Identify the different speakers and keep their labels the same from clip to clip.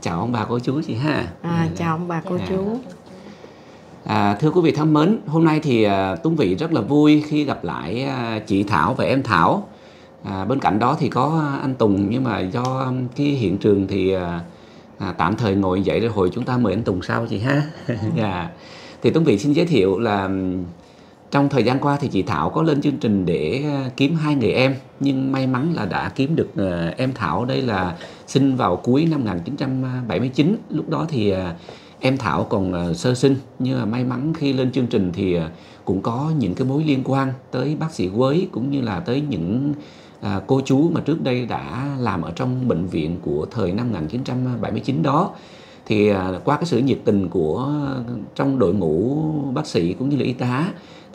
Speaker 1: chào ông bà cô chú chị ha
Speaker 2: À, chào ông bà cô
Speaker 1: Dạ.
Speaker 2: chú.
Speaker 1: À, thưa quý vị thân mến, hôm nay thì à, Tuấn Vị rất là vui khi gặp lại à, chị Thảo và em Thảo. À, bên cạnh đó thì có anh Tùng nhưng mà do um, cái hiện trường thì à, à, tạm thời ngồi dậy rồi hồi chúng ta mời anh Tùng sau chị ha. Dạ. Thì Tuấn Vị xin giới thiệu là um, trong thời gian qua thì chị Thảo có lên chương trình để ờ, kiếm hai người em nhưng may mắn là đã kiếm được ờ, em Thảo. Đây là sinh vào cuối năm 1979 lúc đó thì ờ, em Thảo còn sơ sinh. Nhưng mà may mắn khi lên chương trình thì cũng có những cái mối liên quan tới bác sĩ Quế cũng như là tới những à, cô chú mà trước đây đã làm ở trong bệnh viện của thời năm 1979 đó. Thì à, qua cái sự nhiệt tình của trong đội ngũ bác sĩ cũng như là y tá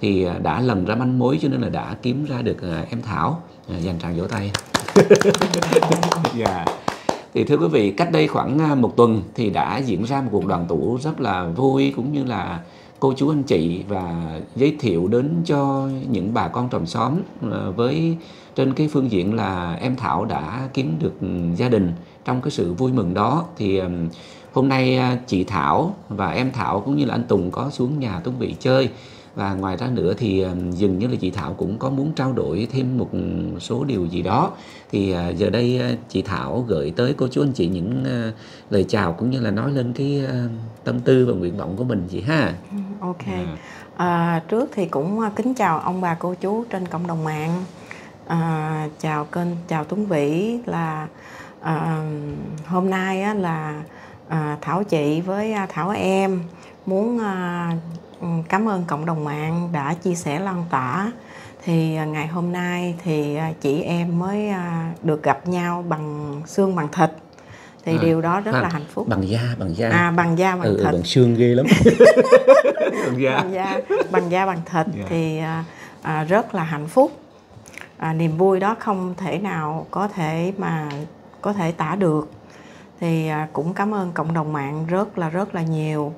Speaker 1: thì à, đã lần ra manh mối cho nên là đã kiếm ra được à, em Thảo à, dành tràng vỗ tay. Dạ. Thì thưa quý vị cách đây khoảng một tuần thì đã diễn ra một cuộc đoàn tụ rất là vui cũng như là cô chú anh chị và giới thiệu đến cho những bà con tròm xóm với trên cái phương diện là em Thảo đã kiếm được gia đình. Trong cái sự vui mừng đó thì hôm nay chị Thảo và em Thảo cũng như là anh Tùng có xuống nhà Tuấn Vị chơi và ngoài ra nữa thì ừm, dường như là chị Thảo cũng có muốn trao đổi thêm một số điều gì đó thì à, giờ đây à, chị Thảo gửi tới cô chú anh chị những à, lời chào cũng như là nói lên cái à, tâm tư và nguyện vọng của mình chị ha
Speaker 2: Ok.
Speaker 1: Dạ.
Speaker 2: À, trước thì cũng à, kính chào ông bà cô chú trên cộng đồng mạng. À, chào kênh chào Tuấn Vĩ là à, hôm nay á, là à, Thảo chị với à, Thảo em muốn à, ừ, cảm ơn cộng đồng mạng đã chia sẻ lan tỏa. Thì à, ngày hôm nay thì à, chị em mới à, được gặp nhau bằng xương bằng thịt. Thì
Speaker 1: À,
Speaker 2: điều đó rất
Speaker 1: khoan,
Speaker 2: là hạnh phúc.
Speaker 1: bằng da bằng da.
Speaker 2: À bằng da bằng
Speaker 1: ừ, ừ,
Speaker 2: thịt.
Speaker 1: bằng xương ghê lắm. Bằng da.
Speaker 2: Bằng da bằng da bằng thịt
Speaker 1: Dạ.
Speaker 2: thì à, à, rất là hạnh phúc. À, niềm vui đó không thể nào có thể mà có thể tả được. Thì à, cũng cảm ơn cộng đồng mạng rất là rất là nhiều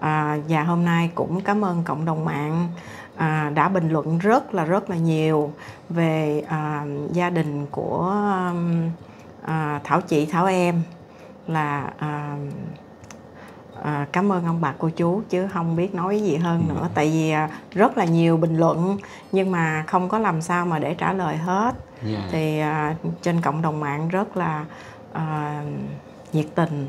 Speaker 2: à, và hôm nay cũng cảm ơn cộng đồng mạng à, đã bình luận rất là rất là nhiều về à, gia đình của um, à, Thảo chị Thảo em. Là à, à, cảm ơn ông bà cô chú chứ không biết nói gì hơn nữa. Tại vì à, rất là nhiều bình luận nhưng mà không có làm sao mà để trả lời hết.
Speaker 1: Dạ.
Speaker 2: thì à, trên cộng đồng mạng rất là à, nhiệt tình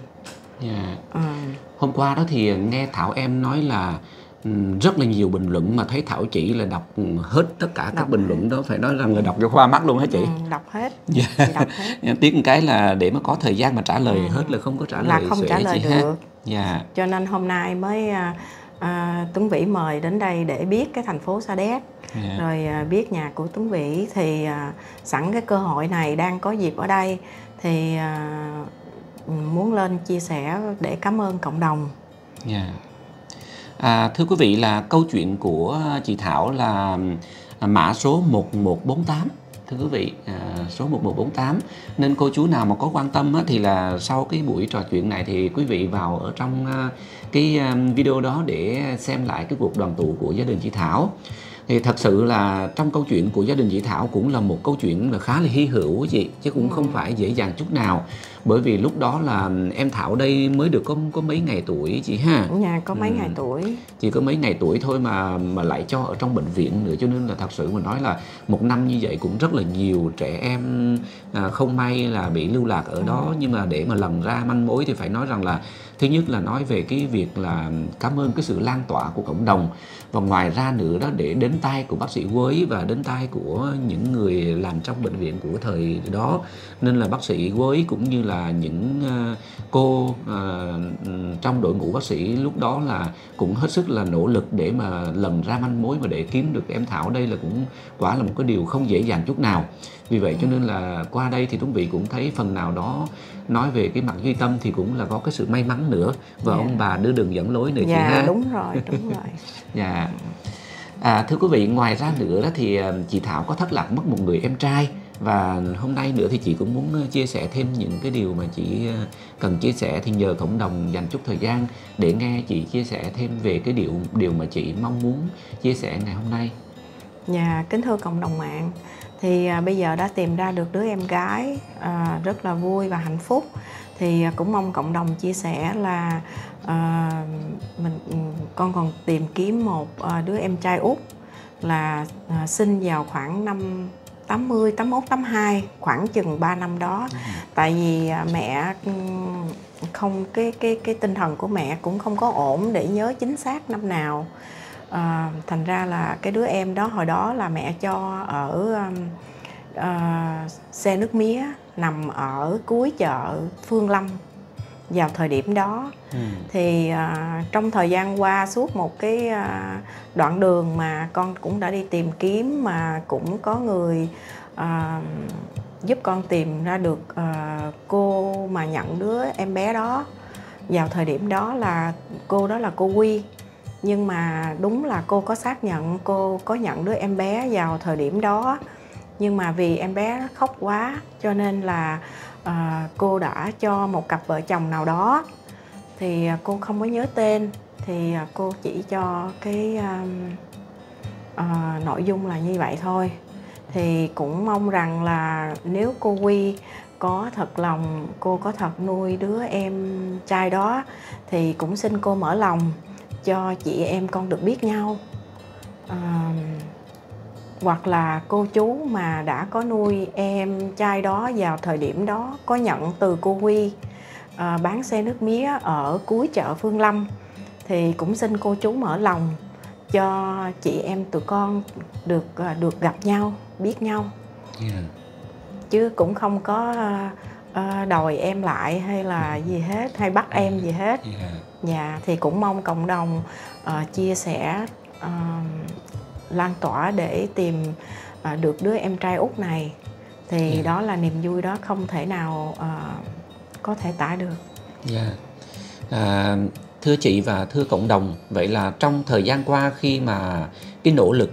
Speaker 1: Dạ.
Speaker 2: à,
Speaker 1: Hôm qua đó thì nghe Thảo em nói là ừm, rất là nhiều bình luận mà thấy Thảo chỉ là đọc hết tất cả các
Speaker 2: Đọc
Speaker 1: bình luận đó phải nói rằng là đọc cho khoa mắt luôn hả chị?
Speaker 2: ừ, đọc hết
Speaker 1: Dạ.
Speaker 2: chị đọc hết
Speaker 1: Tiếc một cái là để mà có thời gian mà trả lời hết là không có trả lời
Speaker 2: là không trả lời
Speaker 1: chị ha.
Speaker 2: được
Speaker 1: Dạ.
Speaker 2: cho nên hôm nay mới à, à, Tuấn Vĩ mời đến đây để biết cái thành phố Sa Đéc
Speaker 1: Dạ.
Speaker 2: rồi à, biết nhà của Tuấn Vĩ thì à, sẵn cái cơ hội này đang có dịp ở đây thì à, muốn lên chia sẻ để cảm ơn cộng đồng.
Speaker 1: Dạ. À, thưa quý vị là câu chuyện của chị Thảo là à, mã số 1148 thưa quý vị à, số 1148 nên cô chú nào mà có quan tâm á, thì là sau cái buổi trò chuyện này thì quý vị vào ở trong à, cái à, video đó để xem lại cái cuộc đoàn tụ của gia đình chị Thảo. Thì thật sự là trong câu chuyện của gia đình chị Thảo cũng là một câu chuyện là khá là hy hữu chị chứ cũng không phải dễ dàng chút nào bởi vì lúc đó là em Thảo đây mới được có có mấy ngày tuổi chị ha?
Speaker 2: Nhà có mấy
Speaker 1: Ừ.
Speaker 2: ngày tuổi.
Speaker 1: Chỉ có mấy ngày tuổi thôi mà mà lại cho ở trong bệnh viện nữa cho nên là thật sự mà nói là một năm như vậy cũng rất là nhiều trẻ em à, không may là bị lưu lạc ở đó. Nhưng mà để mà lần ra manh mối thì phải nói rằng là thứ nhất là nói về cái việc là cảm ơn cái sự lan tỏa của cộng đồng. Và ngoài ra nữa đó để đến tay của bác sĩ Quế và đến tay của những người làm trong bệnh viện của thời đó nên là bác sĩ Quế cũng như là những à, cô à, trong đội ngũ bác sĩ lúc đó là cũng hết sức là nỗ lực để mà lần ra manh mối và để kiếm được em Thảo. Đây là cũng quả là một cái điều không dễ dàng chút nào. Vì vậy cho nên là qua đây thì Tuấn Vị cũng thấy phần nào đó nói về cái mặt duy tâm thì cũng là có cái sự may mắn nữa. Và
Speaker 2: Dạ.
Speaker 1: ông bà đưa đường dẫn lối nữa chị
Speaker 2: dạ
Speaker 1: ha.
Speaker 2: đúng rồi đúng rồi.
Speaker 1: Dạ. À, thưa quý vị, ngoài ra nữa đó thì à, chị Thảo có thất lạc mất một người em trai và hôm nay nữa thì chị cũng muốn ờ, chia sẻ thêm những cái điều mà chị ờ, cần chia sẻ thì nhờ cộng đồng dành chút thời gian để nghe chị chia sẻ thêm về cái điều điều mà chị mong muốn chia sẻ ngày hôm nay.
Speaker 2: Dạ, kính thưa cộng đồng mạng thì à, bây giờ đã tìm ra được đứa em gái à, rất là vui và hạnh phúc thì à, cũng mong cộng đồng chia sẻ là à, mình ừ, con còn tìm kiếm một à, đứa em trai út là à, sinh vào khoảng năm 80, 81, 82 khoảng chừng 3 năm đó. Ừ. Tại vì à, mẹ ừ, không cái cái cái tinh thần của mẹ cũng không có ổn để nhớ chính xác năm nào. À, thành ra là cái đứa em đó hồi đó là mẹ cho ở uh, xe nước mía nằm ở cuối chợ Phương Lâm vào thời điểm đó. Ừ. thì uh, trong thời gian qua suốt một cái uh, đoạn đường mà con cũng đã đi tìm kiếm mà cũng có người uh, giúp con tìm ra được uh, cô mà nhận đứa em bé đó. Vào thời điểm đó là cô đó là cô Quy. Nhưng mà đúng là cô có xác nhận cô có nhận đứa em bé vào thời điểm đó. Nhưng mà vì em bé khóc quá cho nên là à, cô đã cho một cặp vợ chồng nào đó thì à, cô không có nhớ tên thì à, cô chỉ cho cái à, à, nội dung là như vậy thôi. Thì cũng mong rằng là nếu cô quy có thật lòng cô có thật nuôi đứa em trai đó thì cũng xin cô mở lòng cho chị em con được biết nhau. À, hoặc là cô chú mà đã có nuôi em trai đó vào thời điểm đó có nhận từ cô Quy à, bán xe nước mía ở cuối chợ Phương Lâm thì cũng xin cô chú mở lòng cho chị em tụi con được à, được gặp nhau biết nhau yeah. chứ cũng không có uh, đòi em lại hay là gì hết hay bắt em gì hết yeah. dạ thì cũng mong cộng đồng uh, chia sẻ uh, lan tỏa để tìm à, được đứa em trai út này thì yeah. đó là niềm vui đó không thể nào à, có thể tả được.
Speaker 1: Yeah. Dạ. À, thưa chị và thưa cộng đồng, vậy là trong thời gian qua khi mà cái nỗ lực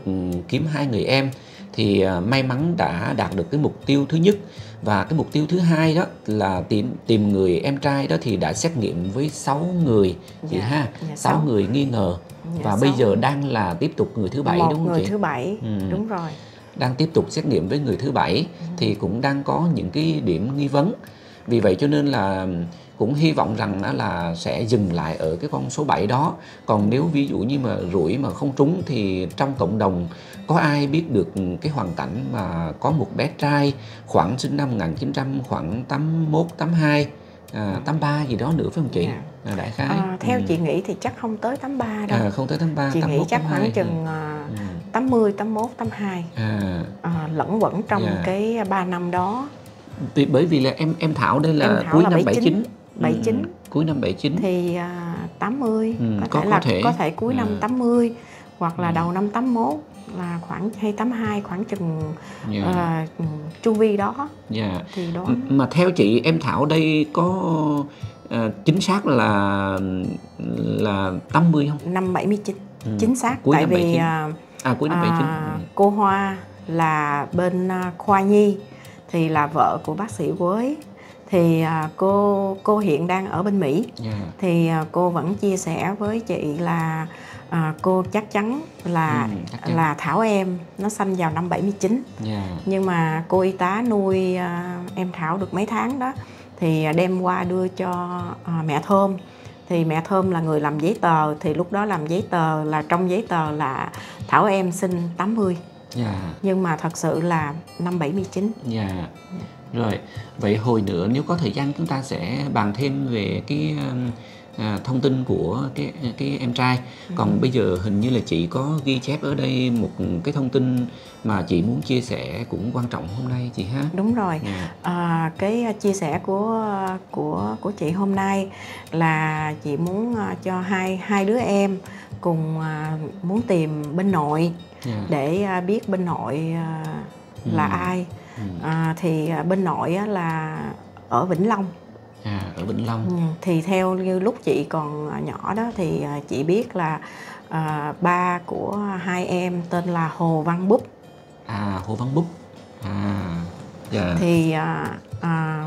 Speaker 1: kiếm hai người em thì à, may mắn đã đạt được cái mục tiêu thứ nhất và cái mục tiêu thứ hai đó là tìm tìm người em trai đó thì đã xét nghiệm với 6 người chị dạ, ha, dạ, 6 người nghi ngờ Dạ, và bây giờ đang là tiếp tục người thứ bảy
Speaker 2: Một
Speaker 1: đúng không
Speaker 2: người
Speaker 1: chị?
Speaker 2: thứ bảy ừ. đúng rồi
Speaker 1: đang tiếp tục xét nghiệm với người thứ bảy ừ. thì cũng đang có những cái điểm nghi vấn vì vậy cho nên là cũng hy vọng rằng là sẽ dừng lại ở cái con số 7 đó còn nếu ví dụ như mà rủi mà không trúng thì trong cộng đồng có ai biết được cái hoàn cảnh mà có một bé trai khoảng sinh năm 1900 khoảng 81 82 à, 83 gì đó nữa phải không chị? Yeah. À, đại khái. À,
Speaker 2: theo ừ. chị nghĩ thì chắc không tới 83 đâu.
Speaker 1: À, không tới 83,
Speaker 2: chị 81, nghĩ chắc 82. khoảng chừng ừ. 80, 81, 82. À. À, lẫn quẩn trong yeah. Dạ. cái 3 năm đó.
Speaker 1: Vì, bởi vì là em em Thảo đây là cuối là năm 79.
Speaker 2: 79. Ừ,
Speaker 1: cuối năm 79.
Speaker 2: Thì à, 80 ừ, có, có thể là thể. có thể cuối à. năm 80 hoặc là ừ. đầu năm 81 là khoảng hay 82 khoảng chừng yeah. Dạ. uh, chu vi đó.
Speaker 1: Yeah. Dạ. Thì đó. Mà theo chị em Thảo đây có uh, chính xác là là 80 không?
Speaker 2: Năm 79. Ừ. Chính xác cuối tại vì uh,
Speaker 1: à cuối năm 79. Uh,
Speaker 2: ừ. cô Hoa là bên uh, khoa nhi thì là vợ của bác sĩ Quới thì à, cô cô hiện đang ở bên Mỹ yeah. thì à, cô vẫn chia sẻ với chị là à, cô chắc chắn là ừ, chắc chắn. là Thảo em nó sanh vào năm 79 yeah. nhưng mà cô y tá nuôi à, em Thảo được mấy tháng đó thì đem qua đưa cho à, mẹ Thơm thì mẹ Thơm là người làm giấy tờ thì lúc đó làm giấy tờ là trong giấy tờ là Thảo em sinh 80 yeah. nhưng mà thật sự là năm 79
Speaker 1: yeah. yeah. rồi vậy hồi nữa nếu có thời gian chúng ta sẽ bàn thêm về cái à, thông tin của cái cái em trai ừ. còn bây giờ hình như là chị có ghi chép ở đây một cái thông tin mà chị muốn chia sẻ cũng quan trọng hôm nay chị ha
Speaker 2: đúng rồi. Dạ. à, cái chia sẻ của của của chị hôm nay là chị muốn à, cho hai hai đứa em cùng à, muốn tìm bên nội yeah. Dạ. để à, biết bên nội là ừ. ai ừ. À, thì bên nội là ở Vĩnh Long
Speaker 1: à, ở Vĩnh Long ừ,
Speaker 2: thì theo như lúc chị còn nhỏ đó thì à, chị biết là à, ba của hai em tên là Hồ Văn Búp
Speaker 1: à Hồ Văn Búp à
Speaker 2: yeah. Dạ. thì à, à,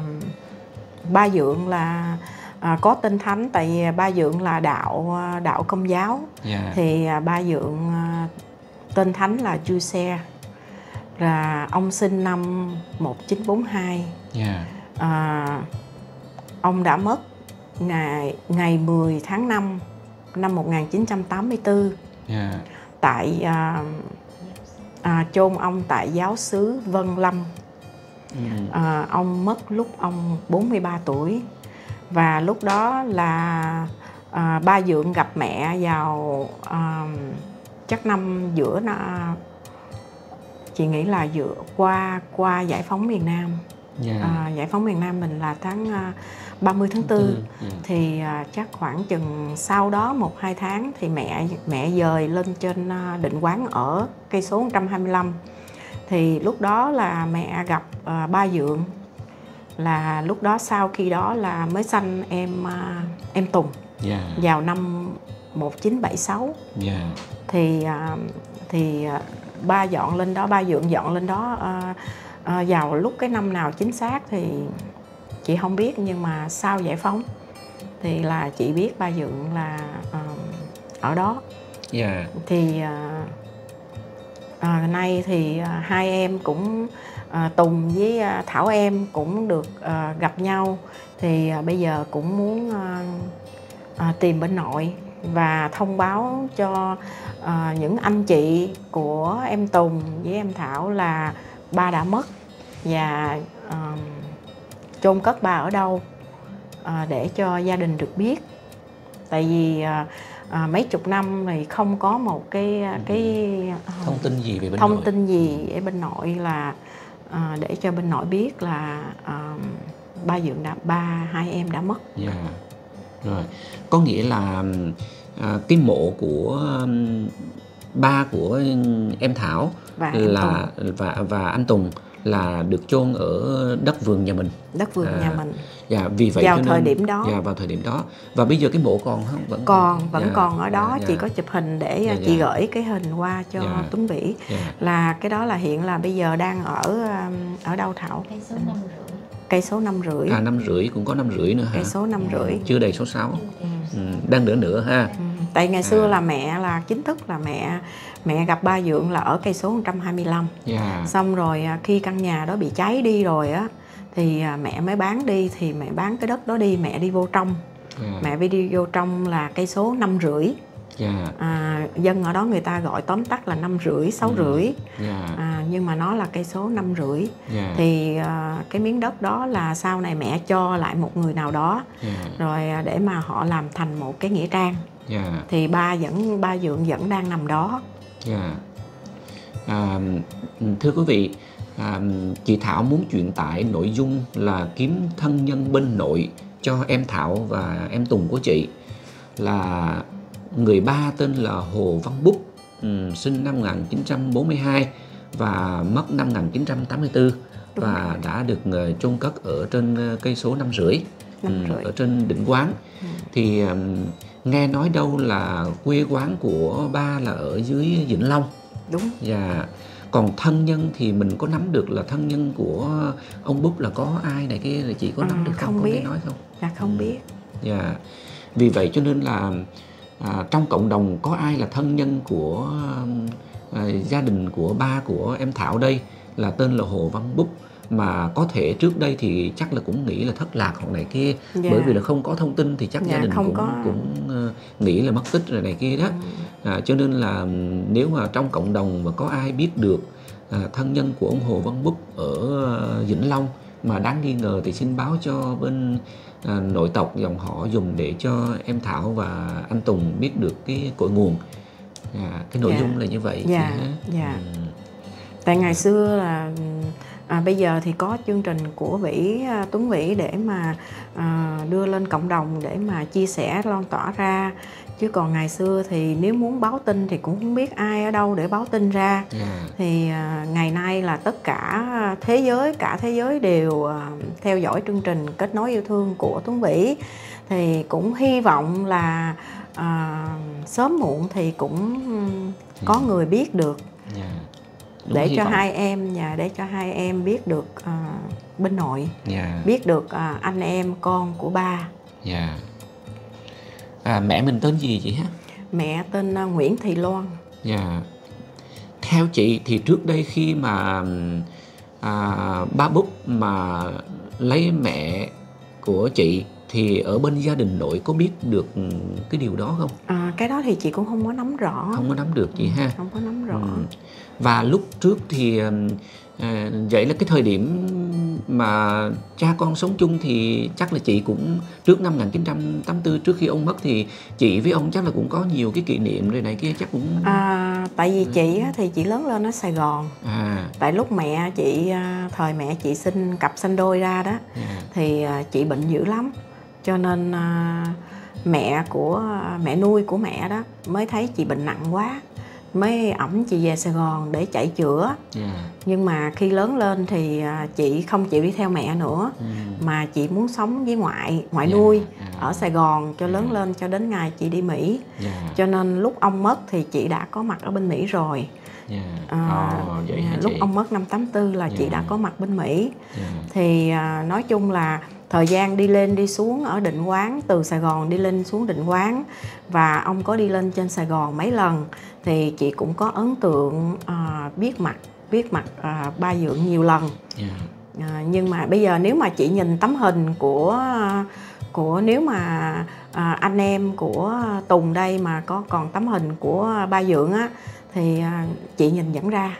Speaker 2: ba dượng là à, có tên thánh tại vì ba dượng là đạo à, đạo công giáo yeah. Dạ. thì à, ba dượng à, tên thánh là Giuse là ông sinh năm 1942 yeah. à, ông đã mất ngày ngày 10 tháng 5 năm 1984
Speaker 1: yeah.
Speaker 2: tại à, à, chôn ông tại giáo xứ Vân Lâm.
Speaker 1: Ừ.
Speaker 2: À, ông mất lúc ông 43 tuổi và lúc đó là à, ba dượng gặp mẹ vào à, chắc năm giữa na, chị nghĩ là giữa qua qua giải phóng miền Nam
Speaker 1: Yeah.
Speaker 2: à, giải phóng miền Nam mình là tháng à, 30 tháng 4
Speaker 1: Yeah.
Speaker 2: thì à, chắc khoảng chừng sau đó một hai tháng thì mẹ mẹ dời lên trên à, định quán ở cây số 125 thì lúc đó là mẹ gặp à, ba dượng là lúc đó sau khi đó là mới sanh em em Tùng
Speaker 1: Yeah.
Speaker 2: vào năm 1976
Speaker 1: Yeah.
Speaker 2: thì à, thì à, ba dọn lên đó ba dượng dọn lên đó à, à, vào lúc cái năm nào chính xác thì chị không biết nhưng mà sau giải phóng thì là chị biết ba dượng là à, ở đó
Speaker 1: Yeah.
Speaker 2: thì à, à, nay thì à, hai em cũng à, Tùng với à, Thảo em cũng được à, gặp nhau thì à, bây giờ cũng muốn à, à, tìm bên nội và thông báo cho à, những anh chị của em Tùng với em Thảo là ba đã mất và à, chôn cất ba ở đâu à, để cho gia đình được biết tại vì à, à, mấy chục năm thì không có một cái cái à,
Speaker 1: Thông tin gì về bên
Speaker 2: thông
Speaker 1: nội?
Speaker 2: tin gì ở bên nội là à, để cho bên nội biết là à, ba dượng đã ba hai em đã mất
Speaker 1: Dạ. Rồi. Có nghĩa là à, cái mộ của ba của em Thảo
Speaker 2: và
Speaker 1: là và và anh Tùng là được chôn ở đất vườn nhà mình.
Speaker 2: Đất vườn
Speaker 1: à,
Speaker 2: nhà mình
Speaker 1: Dạ, vì vậy
Speaker 2: Vào
Speaker 1: cho
Speaker 2: thời
Speaker 1: nên-
Speaker 2: điểm đó.
Speaker 1: Dạ, vào thời điểm đó. Và bây giờ cái mộ còn không? Vẫn
Speaker 2: còn vẫn
Speaker 1: Dạ,
Speaker 2: còn ở đó
Speaker 1: dạ,
Speaker 2: chị
Speaker 1: dạ,
Speaker 2: có chụp hình để
Speaker 1: Dạ,
Speaker 2: à, chị
Speaker 1: dạ.
Speaker 2: gửi cái hình qua cho
Speaker 1: Dạ.
Speaker 2: Tuấn Vĩ
Speaker 1: dạ.
Speaker 2: là cái đó là hiện là bây giờ đang ở um, ở đâu Thảo
Speaker 3: cây số năm rưỡi
Speaker 2: cây số năm rưỡi
Speaker 1: À năm rưỡi cũng có năm rưỡi nữa hả?
Speaker 2: cây số năm rưỡi
Speaker 1: Chưa đầy số 6.
Speaker 2: Ừ.
Speaker 1: Ừ, đang nữa nữa ha.
Speaker 2: Ừ. tại ngày xưa
Speaker 1: À.
Speaker 2: là mẹ là chính thức là mẹ mẹ gặp ba dượng là ở cây số 125
Speaker 1: Dạ.
Speaker 2: xong rồi à, khi căn nhà đó bị cháy đi rồi á thì à, mẹ mới bán đi thì mẹ bán cái đất đó đi mẹ đi vô trong
Speaker 1: Dạ.
Speaker 2: mẹ đi vô trong là cây số năm rưỡi
Speaker 1: Dạ.
Speaker 2: à, dân ở đó người ta gọi tóm tắt là năm rưỡi sáu rưỡi à, nhưng mà nó là cây số năm rưỡi
Speaker 1: Dạ.
Speaker 2: thì à, cái miếng đất đó là sau này mẹ cho lại một người nào đó
Speaker 1: Dạ.
Speaker 2: rồi à, để mà họ làm thành một cái nghĩa trang
Speaker 1: Dạ.
Speaker 2: thì ba vẫn ba dượng vẫn đang nằm đó
Speaker 1: Dạ. À, thưa quý vị, à, chị Thảo muốn truyền tải nội dung là kiếm thân nhân bên nội cho em Thảo và em Tùng của chị là người ba tên là Hồ Văn Bút, ừm, sinh năm 1942 và mất năm 1984
Speaker 2: Đúng
Speaker 1: và đã được ờ, chôn cất ở trên ờ, cây số năm rưỡi
Speaker 2: rưỡi
Speaker 1: ở trên đỉnh quán
Speaker 2: Ừ.
Speaker 1: thì nghe nói đâu là quê quán của ba là ở dưới Vĩnh Long
Speaker 2: đúng
Speaker 1: và còn thân nhân thì mình có nắm được là thân nhân của ông Bút là có ai này kia là chị có nắm
Speaker 2: À,
Speaker 1: được không?
Speaker 2: không
Speaker 1: có
Speaker 2: biết.
Speaker 1: nói không?
Speaker 2: là không biết
Speaker 1: Dạ. Vì vậy cho nên là à, trong cộng đồng có ai là thân nhân của à, gia đình của ba của em Thảo đây là tên là Hồ Văn Bút mà có thể trước đây thì chắc là cũng nghĩ là thất lạc hoặc này kia
Speaker 2: Dạ.
Speaker 1: bởi vì là không có thông tin thì chắc
Speaker 2: Dạ,
Speaker 1: gia đình cũng
Speaker 2: có.
Speaker 1: cũng ờ, nghĩ là mất tích rồi này kia đó
Speaker 2: Ừ.
Speaker 1: à, cho nên là nếu mà trong cộng đồng mà có ai biết được à, thân nhân của ông Hồ Văn Bút ở ờ, Vĩnh Long mà đáng nghi ngờ thì xin báo cho bên à, nội tộc dòng họ dùng để cho em Thảo và anh Tùng biết được cái cội nguồn à, cái nội
Speaker 2: Dạ.
Speaker 1: dung là như vậy
Speaker 2: Dạ,
Speaker 1: ha?
Speaker 2: dạ.
Speaker 1: Ừm,
Speaker 2: tại ngày xưa là à, bây giờ thì có chương trình của Vĩ à, Tuấn Vĩ để mà à, đưa lên cộng đồng để mà chia sẻ lan tỏa ra. Chứ còn ngày xưa thì nếu muốn báo tin thì cũng không biết ai ở đâu để báo tin ra.
Speaker 1: Dạ,
Speaker 2: thì à, ngày nay là tất cả thế giới cả thế giới đều à, theo dõi chương trình kết nối yêu thương của Tuấn Vĩ. Thì cũng hy vọng là à, sớm muộn thì cũng ừm, có người biết được.
Speaker 1: Dạ. Đúng
Speaker 2: để cho
Speaker 1: vọng.
Speaker 2: hai em và để cho hai em biết được à, bên nội.
Speaker 1: Dạ,
Speaker 2: biết được à, anh em con của ba.
Speaker 1: Dạ. À, mẹ mình tên gì chị ha
Speaker 2: mẹ tên à, Nguyễn Thị Loan.
Speaker 1: Dạ. Theo chị thì trước đây khi mà à, ba Bút mà lấy mẹ của chị thì ở bên gia đình nội có biết được ừ, cái điều đó không?
Speaker 2: À, cái đó thì chị cũng không có nắm rõ.
Speaker 1: Không có nắm được chị ha.
Speaker 2: không có nắm rõ.
Speaker 1: Ừ. và lúc trước thì à, vậy là cái thời điểm mà cha con sống chung thì chắc là chị cũng trước năm 1984 trước khi ông mất thì chị với ông chắc là cũng có nhiều cái kỷ niệm rồi này kia chắc cũng
Speaker 2: à, tại vì chị á, thì chị lớn lên ở Sài Gòn.
Speaker 1: À,
Speaker 2: tại lúc mẹ chị à, thời mẹ chị sinh cặp sinh đôi ra đó
Speaker 1: à,
Speaker 2: thì à, chị bệnh dữ lắm. Cho nên mẹ của mẹ nuôi của mẹ đó mới thấy chị bệnh nặng quá mới ẩm chị về Sài Gòn để chạy chữa.
Speaker 1: À,
Speaker 2: nhưng mà khi lớn lên thì à, chị không chịu đi theo mẹ nữa.
Speaker 1: Ừ,
Speaker 2: mà chị muốn sống với ngoại ngoại
Speaker 1: Dạ,
Speaker 2: nuôi
Speaker 1: à.
Speaker 2: ở Sài Gòn cho lớn
Speaker 1: Ừ.
Speaker 2: lên cho đến ngày chị đi Mỹ.
Speaker 1: Dạ,
Speaker 2: cho nên lúc ông mất thì chị đã có mặt ở bên Mỹ rồi.
Speaker 1: Dạ.
Speaker 2: À,
Speaker 1: Ồ, vậy hả
Speaker 2: lúc
Speaker 1: chị?
Speaker 2: ông mất năm 84 là chị
Speaker 1: Dạ.
Speaker 2: đã có mặt bên Mỹ.
Speaker 1: Dạ,
Speaker 2: thì à, nói chung là thời gian đi lên đi xuống ở định quán từ Sài Gòn đi lên xuống định quán và ông có đi lên trên Sài Gòn mấy lần thì chị cũng có ấn tượng à, biết mặt biết mặt à, ba dượng nhiều lần.
Speaker 1: Dạ,
Speaker 2: à, nhưng mà bây giờ nếu mà chị nhìn tấm hình của của nếu mà à, anh em của Tùng đây mà có còn tấm hình của ba dượng á thì à, chị nhìn vẫn ra.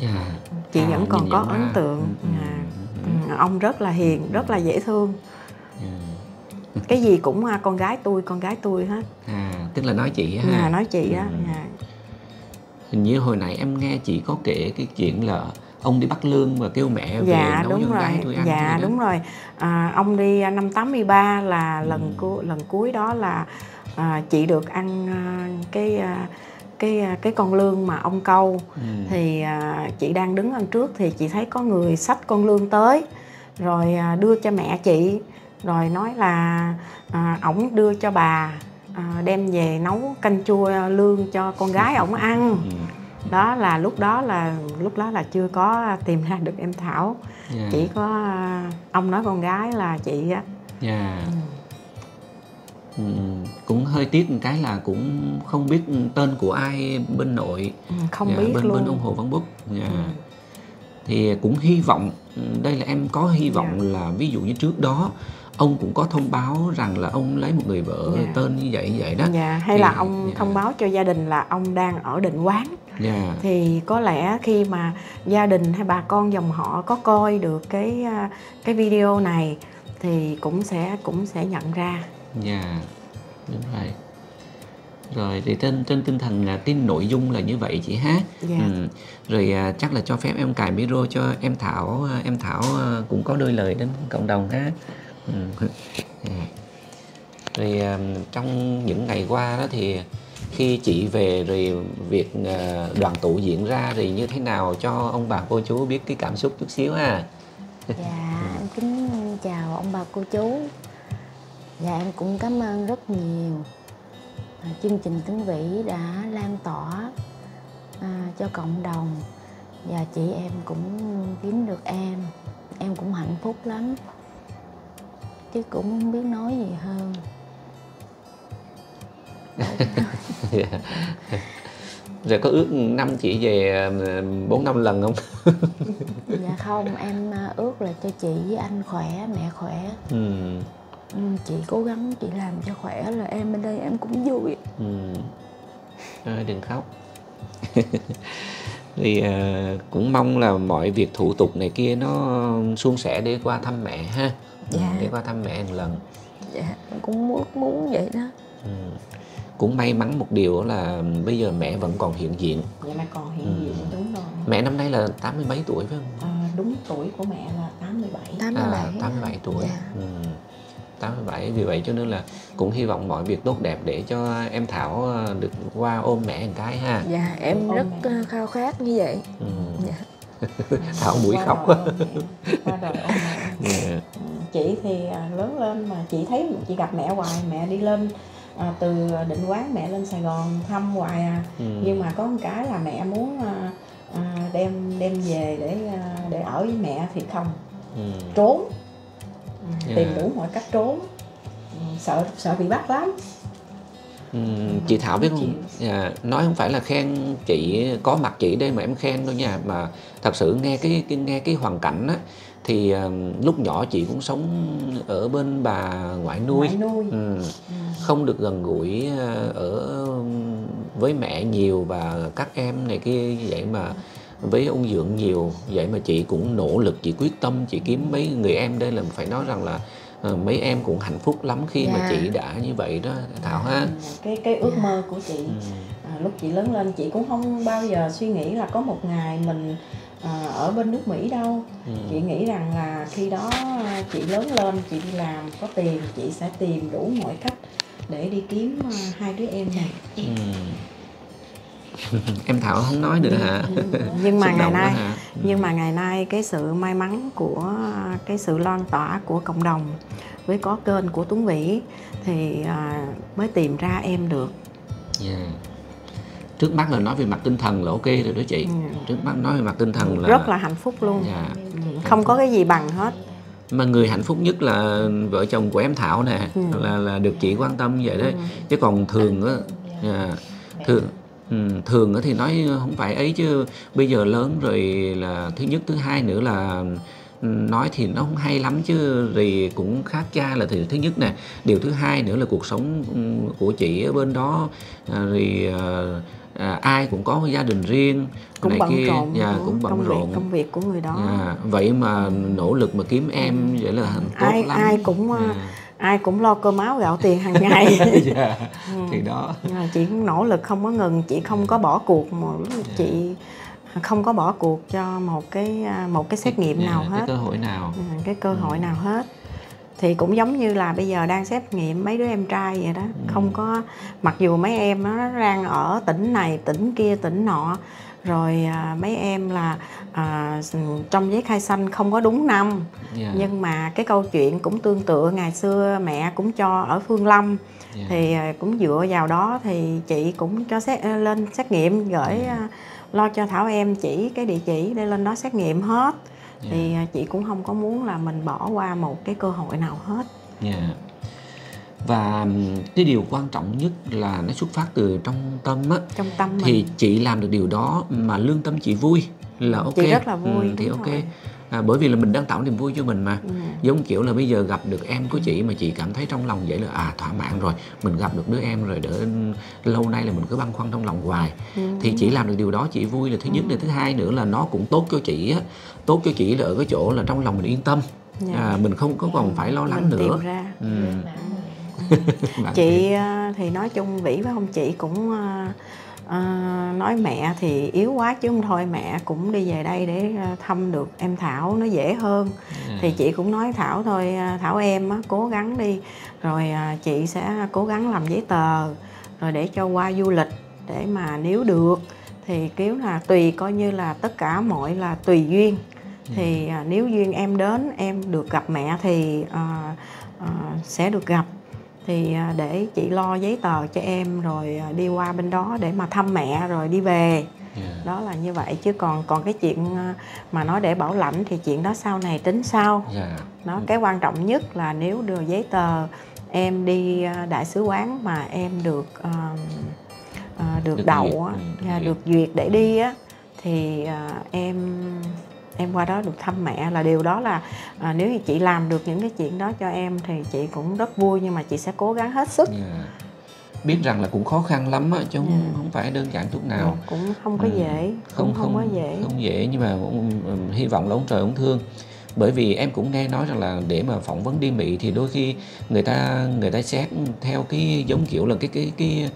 Speaker 1: Dạ.
Speaker 2: chị
Speaker 1: À,
Speaker 2: vẫn còn có ấn tượng
Speaker 1: Ừ,
Speaker 2: à,
Speaker 1: ừ,
Speaker 2: ông rất là hiền rất là dễ thương
Speaker 1: ừ.
Speaker 2: cái gì cũng à, con gái tôi con gái tôi hết
Speaker 1: à, tức là nói chị ha
Speaker 2: à, nói chị á
Speaker 1: Ừ.
Speaker 2: dạ.
Speaker 1: hình như hồi nãy em nghe chị có kể cái chuyện là ông đi bắt lương và kêu mẹ về
Speaker 2: dạ
Speaker 1: nấu
Speaker 2: đúng
Speaker 1: cho
Speaker 2: rồi
Speaker 1: gái tôi ăn
Speaker 2: dạ đúng rồi à, ông đi à, năm 83 là lần
Speaker 1: Ừ.
Speaker 2: cuối lần cuối đó là à, chị được ăn à, cái à, cái à, cái con lương mà ông câu
Speaker 1: Ừ.
Speaker 2: thì à, chị đang đứng ăn trước thì chị thấy có người xách con lương tới rồi à, đưa cho mẹ chị rồi nói là à, ổng đưa cho bà à, đem về nấu canh chua lương cho con gái ổng ăn
Speaker 1: Ừ.
Speaker 2: đó là lúc đó là lúc đó là chưa có tìm ra được em thảo
Speaker 1: Dạ.
Speaker 2: chỉ có à, ông nói con gái là chị á
Speaker 1: Dạ. Ừ. cũng hơi tiếc một cái là cũng không biết tên của ai bên nội
Speaker 2: Ừ, không
Speaker 1: Dạ,
Speaker 2: biết
Speaker 1: bên
Speaker 2: luôn
Speaker 1: bên ông Hồ Văn Búc dạ.
Speaker 2: Ừ.
Speaker 1: thì cũng hy vọng ừ, đây là em có hy vọng
Speaker 2: Dạ.
Speaker 1: là ví dụ như trước đó ông cũng có thông báo rằng là ông lấy một người vợ
Speaker 2: Dạ.
Speaker 1: tên như vậy như vậy đó
Speaker 2: dạ hay
Speaker 1: Thì-
Speaker 2: là ông
Speaker 1: dạ.
Speaker 2: thông báo cho gia đình là ông đang ở định quán
Speaker 1: dạ
Speaker 2: thì có lẽ khi mà gia đình hay bà con dòng họ có coi được cái à, cái video này thì cũng sẽ cũng sẽ nhận ra
Speaker 1: dạ đúng rồi rồi thì trên trên tinh thần là tin nội dung là như vậy chị ha
Speaker 2: Dạ.
Speaker 1: ừ. rồi à, chắc là cho phép em cài micro cho em Thảo à, em Thảo à, cũng có đôi lời đến cộng đồng ha ừ. Dạ. rồi à, trong những ngày qua đó thì khi chị về rồi việc à, đoàn tụ diễn ra thì như thế nào cho ông bà cô chú biết cái cảm xúc chút xíu ha
Speaker 3: Dạ, em kính chào ông bà cô chú. Dạ, em cũng cảm ơn rất nhiều. À, chương trình Tấn Vĩ đã lan tỏa à, cho cộng đồng và chị em cũng kiếm được em. Em cũng hạnh phúc lắm. Chứ cũng không biết nói gì hơn.
Speaker 1: rồi có ước năm chị về bốn năm lần không
Speaker 3: Dạ không, em à, ước là cho chị với anh khỏe, mẹ khỏe.
Speaker 1: ừ.
Speaker 3: Ừ, chị cố gắng chị làm cho khỏe là em bên đây em cũng vui.
Speaker 1: Ừ. Thôi đừng khóc thì à, cũng mong là mọi việc thủ tục này kia nó suôn sẻ để qua thăm mẹ ha Ừ,
Speaker 3: Dạ.
Speaker 1: để qua thăm mẹ một lần
Speaker 3: Dạ, cũng muốn muốn vậy đó.
Speaker 1: ừ. cũng may mắn một điều là bây giờ mẹ vẫn còn hiện diện
Speaker 2: vậy mà còn hiện
Speaker 1: Ừ.
Speaker 2: diện đúng rồi
Speaker 1: mẹ năm nay là tám mươi mấy tuổi phải không
Speaker 2: à, đúng tuổi của mẹ là 87
Speaker 3: 87.
Speaker 1: à, 87 tuổi
Speaker 3: Dạ.
Speaker 1: ừ. 87 vì vậy cho nên là cũng hy vọng mọi việc tốt đẹp để cho em Thảo à, được qua ôm mẹ một cái ha
Speaker 3: Dạ, em
Speaker 2: Ôm
Speaker 3: rất
Speaker 2: mẹ.
Speaker 3: ờ, khao khát như vậy.
Speaker 1: ừ.
Speaker 3: Dạ.
Speaker 1: Thảo mũi
Speaker 2: Qua
Speaker 1: khóc
Speaker 2: mẹ
Speaker 1: Dạ.
Speaker 2: chị thì à, lớn lên mà chị thấy chị gặp mẹ hoài mẹ đi lên à, từ định quán mẹ lên sài gòn thăm hoài à
Speaker 1: Ừ.
Speaker 2: nhưng mà có một cái là mẹ muốn à, à, đem đem về để à, để ở với mẹ thì không
Speaker 1: Ừ.
Speaker 2: trốn Ừ,
Speaker 1: Dạ.
Speaker 2: tìm đủ mọi cách trốn. Ừ, sợ sợ bị bắt lắm.
Speaker 1: Ừm, chị Thảo biết không? dạ, nói không phải là khen chị có mặt chị đây mà em khen đâu nha. Mà thật sự nghe cái, cái nghe cái hoàn cảnh á thì ờ, lúc nhỏ chị cũng sống ở bên bà ngoại nuôi,
Speaker 2: Ngoại nuôi.
Speaker 1: Ừ. không được gần gũi ờ, ở với mẹ nhiều và các em này kia vậy mà với ông dưỡng nhiều vậy mà chị cũng nỗ lực chị quyết tâm chị kiếm mấy người em đây là phải nói rằng là ờ, mấy em cũng hạnh phúc lắm khi mà
Speaker 3: Dạ.
Speaker 1: chị đã như vậy đó Thảo ha
Speaker 2: cái cái ước mơ của chị
Speaker 1: Ừ.
Speaker 2: à, lúc chị lớn lên chị cũng không bao giờ suy nghĩ là có một ngày mình à, ở bên nước Mỹ đâu
Speaker 1: Ừ.
Speaker 2: chị nghĩ rằng là khi đó à, chị lớn lên chị đi làm có tiền chị sẽ tìm đủ mọi cách để đi kiếm hai đứa em này
Speaker 1: Ừ. em Thảo không nói nữa hả
Speaker 2: nhưng mà ngày nay
Speaker 1: hả?
Speaker 2: nhưng mà ngày nay cái sự may mắn của cái sự lan tỏa của cộng đồng với có kênh của Tuấn Vĩ thì à, mới tìm ra em được
Speaker 1: Dạ. trước mắt là nói về mặt tinh thần là ok rồi đó chị
Speaker 2: Ừ.
Speaker 1: trước mắt nói về mặt tinh thần là
Speaker 2: rất là hạnh phúc luôn
Speaker 1: dạ.
Speaker 2: Ừ, không có cái gì bằng hết
Speaker 1: mà người hạnh phúc nhất là vợ chồng của em Thảo nè
Speaker 2: Ừ.
Speaker 1: là là được chị quan tâm vậy đấy chứ còn thường á dạ, thường ừ, thường thì nói không phải ấy chứ. Bây giờ lớn rồi là thứ nhất thứ hai nữa là ừ, nói thì nó không hay lắm chứ. Rồi cũng khác cha là thì thứ nhất nè. Điều thứ hai nữa là cuộc sống ừ, của chị ở bên đó. À, rồi à, à, ai cũng có gia đình riêng.
Speaker 2: Cũng
Speaker 1: này
Speaker 2: bận
Speaker 1: kia
Speaker 2: rộn
Speaker 1: dạ, cũng bận
Speaker 2: công
Speaker 1: rộn.
Speaker 2: việc công việc của người đó.
Speaker 1: Dạ, vậy mà nỗ lực mà kiếm em vậy là tốt
Speaker 2: ai
Speaker 1: lắm.
Speaker 2: ai cũng
Speaker 1: Dạ.
Speaker 2: Ai cũng lo cơm áo gạo tiền hàng ngày.
Speaker 1: Dạ. thì đó.
Speaker 2: Mà chị cũng nỗ lực không có ngừng chị không có bỏ cuộc mà
Speaker 1: Dạ.
Speaker 2: chị không có bỏ cuộc cho một cái à, một cái xét nghiệm
Speaker 1: Dạ,
Speaker 2: nào
Speaker 1: cái
Speaker 2: hết.
Speaker 1: cơ hội nào.
Speaker 2: Ừ, cái cơ hội nào hết. Thì cũng giống như là bây giờ đang xét nghiệm mấy đứa em trai vậy đó. Không có mặc dù mấy em nó đang ở tỉnh này tỉnh kia tỉnh nọ rồi à, mấy em là à, trong giấy khai sinh không có đúng năm
Speaker 1: Dạ.
Speaker 2: nhưng mà cái câu chuyện cũng tương tự ngày xưa mẹ cũng cho ở Phương Lâm
Speaker 1: Dạ.
Speaker 2: thì à, cũng dựa vào đó thì chị cũng cho xét à, lên xét nghiệm gửi à, lo cho Thảo em chỉ cái địa chỉ để lên đó xét nghiệm hết thì à, chị cũng không có muốn là mình bỏ qua một cái cơ hội nào hết
Speaker 1: Dạ. Và cái điều quan trọng nhất là nó xuất phát từ trong tâm á.
Speaker 2: Trong tâm mình.
Speaker 1: thì chị làm được điều đó mà lương tâm chị vui là ok.
Speaker 2: Chị rất là vui,
Speaker 1: ừ, thì ok.
Speaker 2: rồi.
Speaker 1: à, bởi vì là mình đang tạo niềm vui cho mình mà.
Speaker 2: Ừ.
Speaker 1: giống kiểu là bây giờ gặp được em của chị mà chị cảm thấy trong lòng vậy là à thỏa mãn rồi. Mình gặp được đứa em rồi đỡ lâu nay là mình cứ băn khoăn trong lòng hoài.
Speaker 2: Ừ.
Speaker 1: thì chị làm được điều đó chị vui là thứ nhất. Là thứ hai nữa là nó cũng tốt cho chị á. Tốt cho chị là ở cái chỗ là trong lòng mình yên tâm.
Speaker 2: Dạ.
Speaker 1: à, mình không có còn phải lo lắng
Speaker 2: mình
Speaker 1: nữa.
Speaker 2: ra.
Speaker 1: Ừ.
Speaker 2: Chị à, thì nói chung vĩ với ông chị cũng à, à, nói mẹ thì yếu quá chứ không thôi mẹ cũng đi về đây để à, thăm được em thảo nó dễ hơn.
Speaker 1: Ừ.
Speaker 2: thì chị cũng nói thảo thôi à, thảo em á, cố gắng đi rồi à, chị sẽ cố gắng làm giấy tờ rồi để cho qua du lịch để mà nếu được. Thì kiểu là tùy coi như là tất cả mọi là tùy duyên. Thì à, nếu duyên em đến em được gặp mẹ thì à, à, sẽ được gặp thì à, để chị lo giấy tờ cho em rồi à, đi qua bên đó để mà thăm mẹ rồi đi về
Speaker 1: Dạ.
Speaker 2: đó là như vậy chứ còn còn cái chuyện à, mà nói để bảo lãnh thì chuyện đó sau này tính sau
Speaker 1: Dạ.
Speaker 2: nó cái quan trọng nhất là nếu được giấy tờ em đi đại sứ quán mà em được à, à, được,
Speaker 1: Được
Speaker 2: đậu
Speaker 1: duyệt,
Speaker 2: á,
Speaker 1: ừ, được duyệt.
Speaker 2: để đi á thì à, em em qua đó được thăm mẹ là điều đó là à, nếu như chị làm được những cái chuyện đó cho em thì chị cũng rất vui nhưng mà chị sẽ cố gắng hết sức
Speaker 1: Dạ. biết rằng là cũng khó khăn lắm á chứ không,
Speaker 2: Dạ.
Speaker 1: không phải đơn giản chút nào
Speaker 2: cũng không có
Speaker 1: Ừ.
Speaker 2: dễ
Speaker 1: không
Speaker 2: cũng không, có dễ
Speaker 1: không dễ nhưng mà cũng, ừm, hy vọng là ông trời ông thương bởi vì em cũng nghe nói rằng là để mà phỏng vấn đi Mỹ thì đôi khi người ta người ta xét theo cái giống kiểu là cái cái cái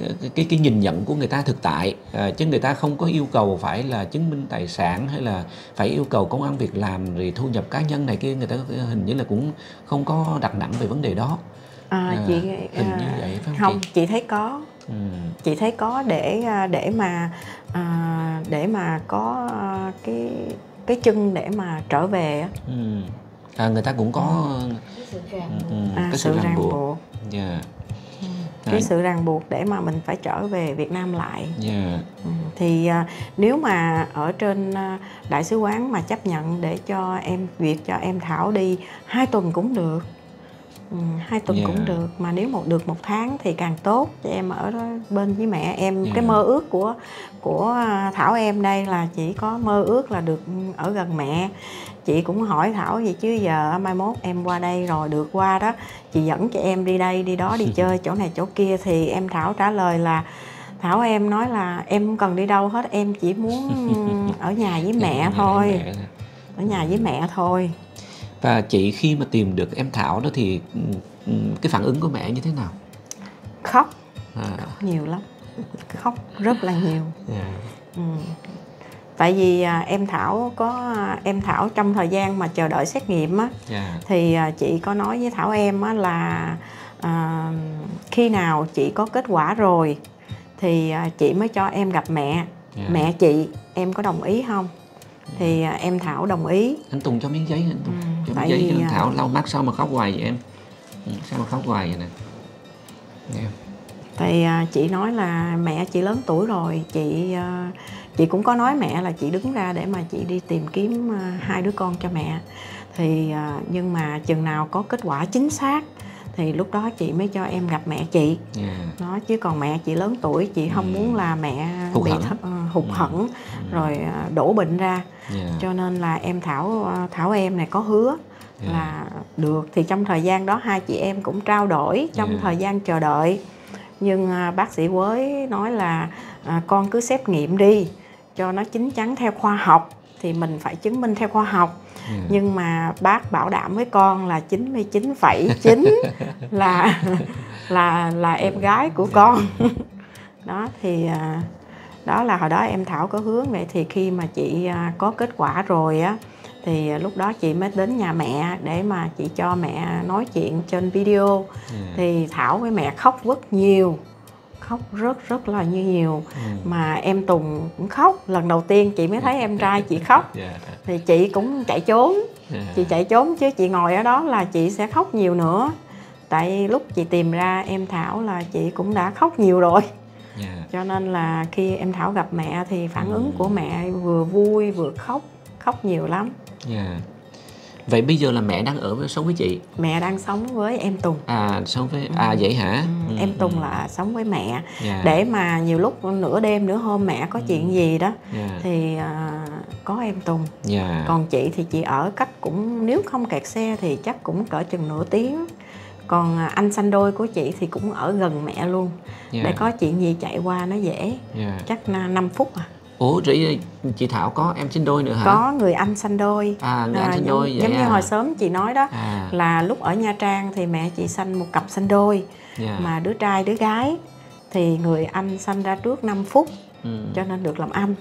Speaker 1: cái cái, cái nhìn nhận của người ta thực tại à, chứ người ta không có yêu cầu phải là chứng minh tài sản hay là phải yêu cầu công ăn việc làm rồi thu nhập cá nhân này kia người ta hình như là cũng không có đặt nặng về vấn đề đó
Speaker 2: à,
Speaker 1: À,
Speaker 2: chị
Speaker 1: hình
Speaker 2: à,
Speaker 1: như vậy phải không
Speaker 2: không
Speaker 1: chị?
Speaker 2: chị thấy có
Speaker 1: ừ.
Speaker 2: chị thấy có để à, để mà à, để mà có à, cái cái chân để mà trở về á.
Speaker 1: Ừ. À, người ta cũng có
Speaker 3: cái sự ràng
Speaker 1: ừ,
Speaker 3: buộc.
Speaker 1: ừ,
Speaker 2: à,
Speaker 1: cái
Speaker 2: sự ràng buộc,
Speaker 1: buộc
Speaker 2: cái sự ràng buộc để mà mình phải trở về Việt Nam lại.
Speaker 1: Dạ.
Speaker 2: Ừ, thì à, nếu mà ở trên à, đại sứ quán mà chấp nhận để cho em việc cho em Thảo đi hai tuần cũng được. Ừ, hai tuần
Speaker 1: Dạ.
Speaker 2: cũng được. Mà nếu một được một tháng thì càng tốt. Cho em ở đó bên với mẹ em.
Speaker 1: Dạ.
Speaker 2: cái mơ ước của của à, Thảo em đây là chỉ có mơ ước là được ở gần mẹ chị cũng hỏi Thảo gì chứ giờ mai mốt em qua đây rồi được qua đó. Chị dẫn cho em đi đây đi đó đi chơi chỗ này chỗ kia. Thì em Thảo trả lời là Thảo em nói là em không cần đi đâu hết em chỉ muốn ở nhà với mẹ thôi. ở nhà với mẹ thôi.
Speaker 1: Và chị khi mà tìm được em Thảo đó thì ừ, cái phản ứng của mẹ như thế nào?
Speaker 2: Khóc.
Speaker 1: À,
Speaker 2: nhiều lắm. Khóc rất là nhiều.
Speaker 1: Dạ.
Speaker 2: Ừ. Tại vì à, em Thảo có em Thảo trong thời gian mà chờ đợi xét nghiệm á
Speaker 1: Dạ.
Speaker 2: thì à, chị có nói với Thảo em á là à, khi nào chị có kết quả rồi thì à, chị mới cho em gặp mẹ.
Speaker 1: Dạ.
Speaker 2: mẹ chị em có đồng ý không? Thì à, em Thảo đồng ý.
Speaker 1: Anh Tùng cho miếng giấy anh Tùng
Speaker 2: Ừ,
Speaker 1: cho miếng giấy
Speaker 2: vì,
Speaker 1: cho
Speaker 2: à,
Speaker 1: Thảo. Lau mắt sao mà khóc hoài vậy em? Ừ, sao mà khóc hoài vậy nè? Dạ.
Speaker 2: Tại à, chị nói là mẹ chị lớn tuổi rồi, chị à, chị cũng có nói mẹ là chị đứng ra để mà chị đi tìm kiếm à, hai đứa con cho mẹ. Thì à, nhưng mà chừng nào có kết quả chính xác thì lúc đó chị mới cho em gặp mẹ chị.
Speaker 1: Dạ.
Speaker 2: Nó chứ còn mẹ chị lớn tuổi chị không
Speaker 1: Ừ.
Speaker 2: muốn là mẹ
Speaker 1: Hụt
Speaker 2: bị th- ờ, hụt
Speaker 1: Ừ.
Speaker 2: hẫng rồi à, đổ bệnh ra.
Speaker 1: Dạ.
Speaker 2: Cho nên là em Thảo Thảo em này có hứa
Speaker 1: Dạ.
Speaker 2: là được thì trong thời gian đó hai chị em cũng trao đổi trong
Speaker 1: Yeah.
Speaker 2: thời gian chờ đợi nhưng bác sĩ quới nói là à, con cứ xét nghiệm đi cho nó chín chắn theo khoa học thì mình phải chứng minh theo khoa học.
Speaker 1: Dạ.
Speaker 2: nhưng mà bác bảo đảm với con là 99,9 là là là em gái của con. Đó thì à, đó là hồi đó em Thảo có hướng vậy thì khi mà chị à, có kết quả rồi á thì à, lúc đó chị mới đến nhà mẹ để mà chị cho mẹ nói chuyện trên video.
Speaker 1: Dạ.
Speaker 2: thì Thảo với mẹ khóc rất nhiều khóc rất rất là như nhiều
Speaker 1: Ừ.
Speaker 2: mà em Tùng cũng khóc lần đầu tiên chị mới thấy em trai chị khóc
Speaker 1: Dạ.
Speaker 2: thì chị cũng chạy trốn
Speaker 1: Dạ.
Speaker 2: chị chạy trốn chứ chị ngồi ở đó là chị sẽ khóc nhiều nữa tại lúc chị tìm ra em Thảo là chị cũng đã khóc nhiều rồi
Speaker 1: Dạ.
Speaker 2: cho nên là khi em Thảo gặp mẹ thì phản
Speaker 1: Ừ.
Speaker 2: ứng của mẹ vừa vui vừa khóc khóc nhiều lắm
Speaker 1: Dạ. Vậy bây giờ là mẹ đang ở với sống với chị
Speaker 2: mẹ đang sống với em Tùng
Speaker 1: à sống với à vậy hả
Speaker 2: Ừ,
Speaker 1: Ừ,
Speaker 2: em Tùng
Speaker 1: ừ.
Speaker 2: là sống với mẹ
Speaker 1: Dạ.
Speaker 2: để mà nhiều lúc nửa đêm nửa hôm mẹ có chuyện gì đó
Speaker 1: Dạ.
Speaker 2: thì à, có em Tùng
Speaker 1: Dạ.
Speaker 2: còn chị thì chị ở cách cũng nếu không kẹt xe thì chắc cũng cỡ chừng nửa tiếng còn à, anh sanh đôi của chị thì cũng ở gần mẹ luôn
Speaker 1: Dạ.
Speaker 2: để có chuyện gì chạy qua nó dễ
Speaker 1: Dạ.
Speaker 2: chắc là 5 phút à
Speaker 1: ủa rỉ chị Thảo có em sinh đôi nữa hả
Speaker 2: có người anh sanh đôi
Speaker 1: à người anh sinh
Speaker 2: giống,
Speaker 1: đôi vậy
Speaker 2: giống như
Speaker 1: à?
Speaker 2: hồi sớm chị nói đó
Speaker 1: à
Speaker 2: là lúc ở Nha Trang thì mẹ chị sanh một cặp sanh đôi
Speaker 1: dạ.
Speaker 2: mà đứa trai đứa gái thì người anh sanh ra trước 5 phút
Speaker 1: ừ.
Speaker 2: cho nên được làm anh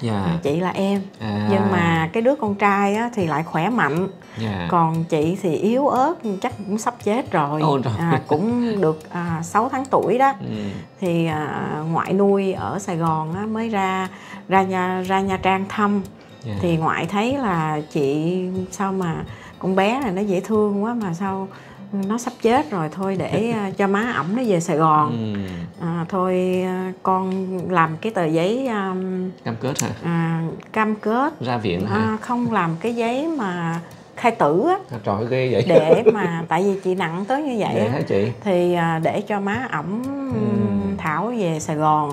Speaker 1: dạ.
Speaker 2: chị là em
Speaker 1: à.
Speaker 2: nhưng mà cái đứa con trai á, thì lại khỏe mạnh
Speaker 1: dạ.
Speaker 2: còn chị thì yếu ớt chắc cũng sắp chết rồi,
Speaker 1: Ôi trời.
Speaker 2: À, cũng được à, 6 tháng tuổi đó
Speaker 1: ừ.
Speaker 2: thì à, ngoại nuôi ở Sài Gòn á, mới ra ra nha ra Nha Trang thăm
Speaker 1: dạ.
Speaker 2: thì ngoại thấy là chị sao mà con bé này nó dễ thương quá mà sao nó sắp chết rồi thôi để à, cho má ẩm nó về Sài Gòn.
Speaker 1: Ừ.
Speaker 2: à, thôi à, con làm cái tờ giấy à,
Speaker 1: cam kết hả?
Speaker 2: à, cam kết.
Speaker 1: Ra viện hả?
Speaker 2: à, không làm cái giấy mà khai tử á.
Speaker 1: À, trời ghê vậy.
Speaker 2: Để mà tại vì chị nặng tới như vậy
Speaker 1: vậy
Speaker 2: á,
Speaker 1: chị?
Speaker 2: Thì à, để cho má ẩm
Speaker 1: Ừ.
Speaker 2: thảo về Sài Gòn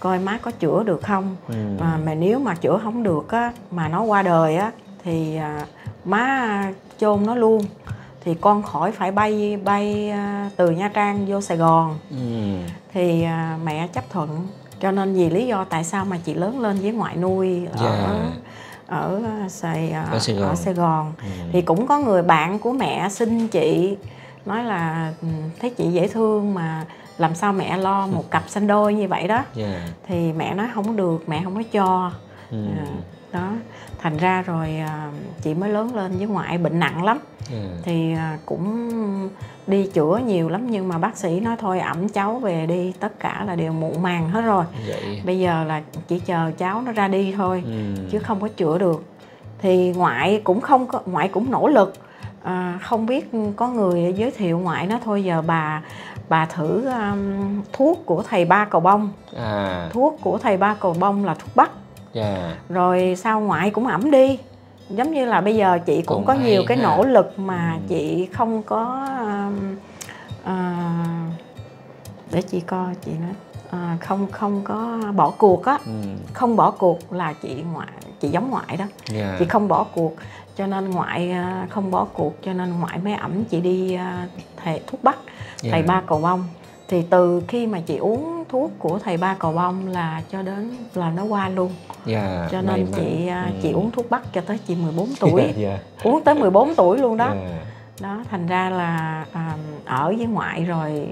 Speaker 2: coi má có chữa được không.
Speaker 1: Ừ.
Speaker 2: à, mà nếu mà chữa không được á mà nó qua đời á thì à, má chôn nó luôn thì con khỏi phải bay bay à, từ Nha Trang vô Sài Gòn
Speaker 1: Ừ.
Speaker 2: thì à, mẹ chấp thuận cho nên vì lý do tại sao mà chị lớn lên với ngoại nuôi ở
Speaker 1: Dạ.
Speaker 2: ở Sài
Speaker 1: Ở Sài Gòn.
Speaker 2: ở Sài Gòn
Speaker 1: Ừ.
Speaker 2: thì cũng có người bạn của mẹ xin chị nói là "Ừ, thấy chị dễ thương mà làm sao mẹ lo một cặp sanh đôi như vậy đó
Speaker 1: dạ
Speaker 2: thì mẹ nói không được mẹ không có cho
Speaker 1: ừ.
Speaker 2: À, đó thành ra rồi à, chị mới lớn lên với ngoại bệnh nặng lắm.
Speaker 1: Dạ.
Speaker 2: thì à, cũng đi chữa nhiều lắm nhưng mà bác sĩ nói thôi ẩm cháu về đi tất cả là đều muộn màng hết rồi.
Speaker 1: Vậy.
Speaker 2: Bây giờ là chỉ chờ cháu nó ra đi thôi
Speaker 1: ừ.
Speaker 2: chứ không có chữa được. Thì ngoại cũng không có ngoại cũng nỗ lực. À, không biết có người giới thiệu ngoại nó thôi giờ bà bà thử um, thuốc của thầy ba cầu bông.
Speaker 1: À.
Speaker 2: Thuốc của thầy ba cầu bông là thuốc bắc
Speaker 1: dạ
Speaker 2: rồi sao ngoại cũng ẩm đi giống như là bây giờ chị cũng
Speaker 1: Cũng
Speaker 2: có nhiều cái
Speaker 1: ha.
Speaker 2: nỗ lực mà
Speaker 1: Ừ.
Speaker 2: chị không có um, à, để chị coi chị nói à, không không có bỏ cuộc á
Speaker 1: ừ.
Speaker 2: không bỏ cuộc là chị ngoại chị giống ngoại đó
Speaker 1: dạ.
Speaker 2: chị không bỏ cuộc cho nên ngoại à, không bỏ cuộc cho nên ngoại mới ẩm chị đi thầy thuốc bắc
Speaker 1: Dạ.
Speaker 2: thầy ba cầu bông thì từ khi mà chị uống thuốc của thầy ba cầu bông là cho đến là nó qua luôn
Speaker 1: dạ.
Speaker 2: cho nên chị à,
Speaker 1: Ừ.
Speaker 2: chị uống thuốc bắc cho tới chị 14 tuổi
Speaker 1: dạ.
Speaker 2: uống tới 14 tuổi luôn đó
Speaker 1: Dạ.
Speaker 2: đó thành ra là à, ở với ngoại rồi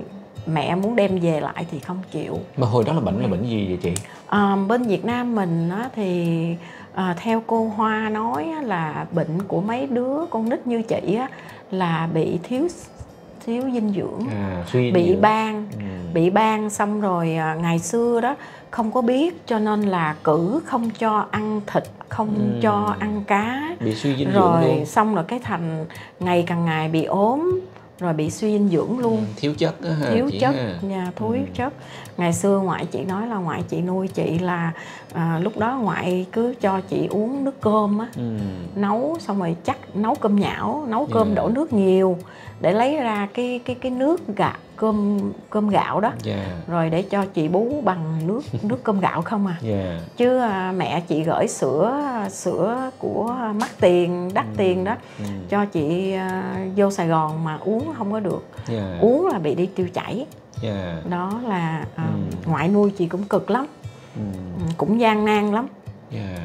Speaker 2: mẹ muốn đem về lại thì không chịu
Speaker 1: mà hồi đó là bệnh là bệnh gì vậy chị
Speaker 2: à, bên Việt Nam mình á, thì à, theo cô Hoa nói á, là bệnh của mấy đứa con nít như chị á, là bị thiếu thiếu dinh dưỡng
Speaker 1: à, suy
Speaker 2: bị ban
Speaker 1: ừ.
Speaker 2: bị ban xong rồi à, ngày xưa đó không có biết cho nên là cử không cho ăn thịt không
Speaker 1: Ừ.
Speaker 2: cho ăn cá
Speaker 1: bị suy dinh dưỡng
Speaker 2: rồi
Speaker 1: luôn
Speaker 2: xong rồi cái thành ngày càng ngày bị ốm rồi bị suy dinh dưỡng luôn
Speaker 1: Ừ, thiếu chất á ha,
Speaker 2: thiếu chất
Speaker 1: ha.
Speaker 2: nhà thiếu
Speaker 1: Ừ.
Speaker 2: chất ngày xưa ngoại chị nói là ngoại chị nuôi chị là à, lúc đó ngoại cứ cho chị uống nước cơm á
Speaker 1: ừ.
Speaker 2: nấu xong rồi chắc nấu cơm nhão nấu cơm
Speaker 1: Dạ.
Speaker 2: đổ nước nhiều để lấy ra cái cái cái nước gạo cơm cơm gạo đó.
Speaker 1: Dạ.
Speaker 2: Rồi để cho chị bú bằng nước nước cơm gạo không à?
Speaker 1: Dạ.
Speaker 2: Chứ à, mẹ chị gửi sữa sữa của mắc tiền đắt
Speaker 1: Ừ.
Speaker 2: tiền đó
Speaker 1: ừ.
Speaker 2: cho chị à, vô Sài Gòn mà uống không có được.
Speaker 1: Dạ.
Speaker 2: Uống là bị đi tiêu chảy.
Speaker 1: Dạ.
Speaker 2: Đó là à,
Speaker 1: Ừ.
Speaker 2: ngoại nuôi chị cũng cực lắm.
Speaker 1: Ừ.
Speaker 2: ừ, cũng gian nan lắm.
Speaker 1: Dạ.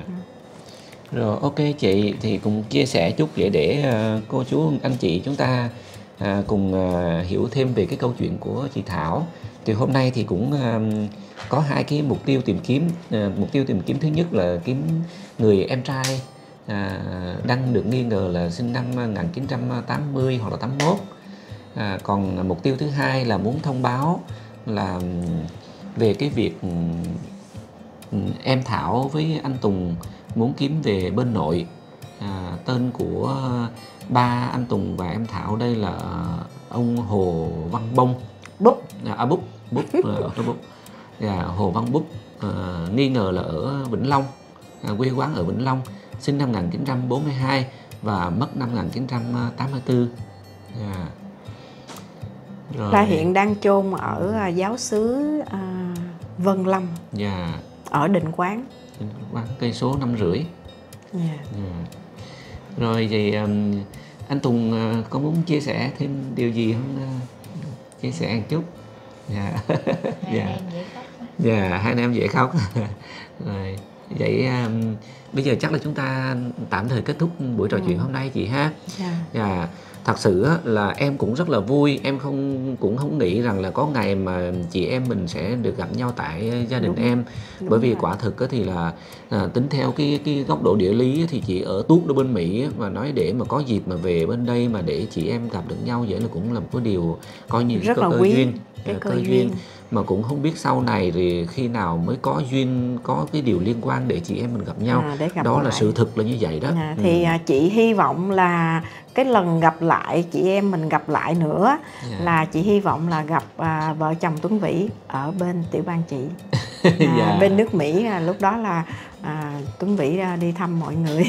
Speaker 1: Rồi ok chị thì cùng chia sẻ chút để để ờ, cô chú anh chị chúng ta à, cùng à, hiểu thêm về cái câu chuyện của chị Thảo. Thì hôm nay thì cũng à, có hai cái mục tiêu tìm kiếm. À, mục tiêu tìm kiếm thứ nhất là kiếm người em trai à, đang được nghi ngờ là sinh năm 1980 hoặc là 81. À, còn mục tiêu thứ hai là muốn thông báo là ừ, về cái việc ừ, ừ, em Thảo với anh Tùng muốn kiếm về bên nội à, tên của ba anh Tùng và em Thảo đây là ông Hồ Văn Bông.
Speaker 2: Búp.
Speaker 1: À, à, Búp. Búp ờ, ở Búp. Dạ, Hồ Văn Búp à, nghi ngờ là ở Vĩnh Long à, quê quán ở Vĩnh Long sinh năm 1942 và mất năm 1984 dạ. Rồi.
Speaker 2: là hiện đang chôn ở à, giáo xứ à, Vân Lâm.
Speaker 1: Dạ.
Speaker 2: Ở Định Quán.
Speaker 1: Quán cây số năm rưỡi.
Speaker 2: Dạ.
Speaker 1: Ừ. Rồi thì um, anh Tùng uh, có muốn chia sẻ thêm điều gì không? Uh, chia sẻ một chút. Dạ. dạ. Dạ, hai anh em dễ khóc. Rồi. Vậy um, bây giờ chắc là chúng ta tạm thời kết thúc buổi trò chuyện hôm nay chị ha.
Speaker 2: Dạ.
Speaker 1: Dạ, thật sự là em cũng rất là vui, em không cũng không nghĩ rằng là có ngày mà chị em mình sẽ được gặp nhau tại gia đình
Speaker 2: Đúng.
Speaker 1: em.
Speaker 2: Đúng
Speaker 1: Bởi vì
Speaker 2: rồi.
Speaker 1: quả thực thì là à, tính theo cái cái góc độ địa lý thì chị ở tuốt ở bên Mỹ mà nói để mà có dịp mà về bên đây mà để chị em gặp được nhau vậy là cũng là một cái điều coi như
Speaker 2: rất là
Speaker 1: cơ
Speaker 2: quý
Speaker 1: duyên
Speaker 2: cái
Speaker 1: à,
Speaker 2: cơ duyên
Speaker 1: mà cũng không biết sau này thì khi nào mới có duyên có cái điều liên quan để chị em mình gặp nhau
Speaker 2: à, để gặp
Speaker 1: đó là
Speaker 2: lại.
Speaker 1: sự thực là như vậy đó
Speaker 2: À,
Speaker 1: Ừ.
Speaker 2: thì à, chị hy vọng là cái lần gặp lại chị em mình gặp lại nữa
Speaker 1: Dạ.
Speaker 2: là chị hy vọng là gặp à, vợ chồng Tuấn Vĩ ở bên tiểu bang chị à,
Speaker 1: Dạ.
Speaker 2: bên nước Mỹ à, lúc đó là à, Tuấn Vĩ ra đi thăm mọi người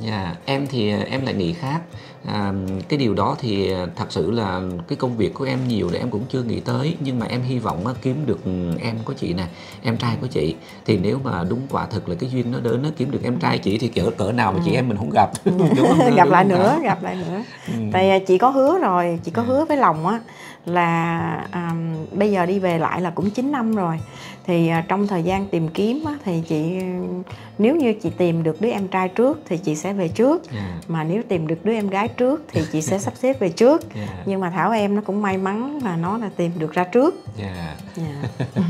Speaker 1: Dạ, em thì à, em lại nghĩ khác. À, cái điều đó thì thật sự là cái công việc của em nhiều để em cũng chưa nghĩ tới nhưng mà em hy vọng á, kiếm được ừ, em của chị nè, em trai của chị thì nếu mà đúng quả thực là cái duyên nó đến nó kiếm được em trai chị thì cỡ cỡ nào mà chị em mình không gặp đúng không?
Speaker 2: gặp
Speaker 1: Đúng
Speaker 2: lại nữa
Speaker 1: Thảo?
Speaker 2: gặp lại nữa
Speaker 1: Ừ.
Speaker 2: tại à, chị có hứa rồi chị có
Speaker 1: À.
Speaker 2: hứa với lòng á là à, bây giờ đi về lại là cũng 9 năm rồi. Thì à, trong thời gian tìm kiếm á, thì chị nếu như chị tìm được đứa em trai trước thì chị sẽ về trước.
Speaker 1: Dạ,
Speaker 2: mà nếu tìm được đứa em gái trước thì chị sẽ sắp xếp về trước.
Speaker 1: Dạ,
Speaker 2: nhưng mà thảo em nó cũng may mắn là nó là tìm được ra trước.
Speaker 1: Dạ.
Speaker 2: Dạ.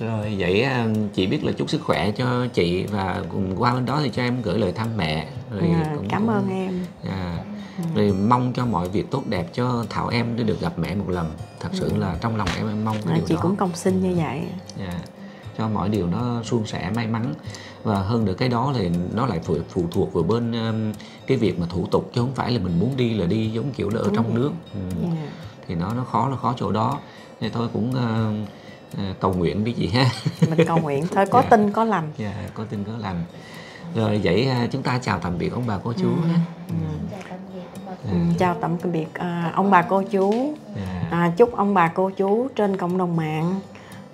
Speaker 1: Rồi vậy à, chị biết là chúc sức khỏe cho chị và cùng qua bên đó thì cho em gửi lời thăm mẹ. Rồi
Speaker 2: À,
Speaker 1: cũng-
Speaker 2: cảm
Speaker 1: cũng-
Speaker 2: ơn em.
Speaker 1: À, rồi mong cho mọi việc tốt đẹp cho Thảo em để được gặp mẹ một lần. Thật sự là trong lòng em em mong cái
Speaker 2: à,
Speaker 1: điều
Speaker 2: chị
Speaker 1: đó.
Speaker 2: cũng công xin như vậy
Speaker 1: Dạ. Cho mọi điều nó suôn sẻ may mắn và hơn nữa cái đó thì nó lại phụ, phụ thuộc vào bên um, cái việc mà thủ tục chứ không phải là mình muốn đi là đi giống kiểu là ở
Speaker 2: Đúng
Speaker 1: trong
Speaker 2: vậy.
Speaker 1: nước ừ.
Speaker 2: Dạ.
Speaker 1: thì nó nó khó là khó chỗ đó thì tôi cũng uh, cầu nguyện với chị ha
Speaker 2: mình cầu nguyện thôi có
Speaker 1: Dạ.
Speaker 2: tin có lành
Speaker 1: dạ, có tin có lành rồi vậy à, chúng ta chào tạm biệt ông bà cô chú
Speaker 2: Ừ.
Speaker 1: nhé.
Speaker 3: Chào tạm biệt ông bà
Speaker 2: Ừ, chào tạm biệt à, ông bà cô chú.
Speaker 1: Dạ.
Speaker 2: à, chúc ông bà cô chú trên cộng đồng mạng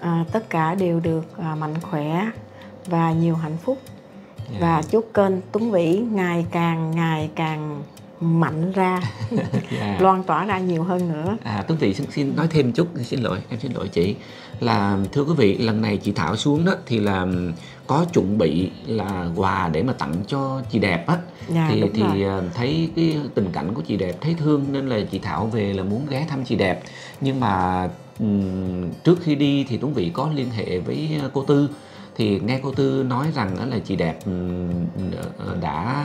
Speaker 2: à, tất cả đều được à, mạnh khỏe và nhiều hạnh phúc.
Speaker 1: Dạ.
Speaker 2: và chúc kênh Tuấn Vĩ ngày càng ngày càng mạnh ra
Speaker 1: Dạ.
Speaker 2: loan tỏa ra nhiều hơn nữa.
Speaker 1: À, Tuấn Thị xin, xin nói thêm chút xin lỗi em xin lỗi chị là thưa quý vị lần này chị Thảo xuống đó thì là có chuẩn bị là quà để mà tặng cho chị đẹp á.
Speaker 2: Dạ
Speaker 1: thì thì
Speaker 2: rồi.
Speaker 1: à, thấy cái tình cảnh của chị đẹp thấy thương nên là chị Thảo về là muốn ghé thăm chị đẹp. Nhưng mà trước khi đi thì Tuấn Vị có liên hệ với cô Tư. Thì nghe cô Tư nói rằng đó là chị đẹp ờ, đã